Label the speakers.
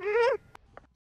Speaker 1: Yeah. Mm-hmm.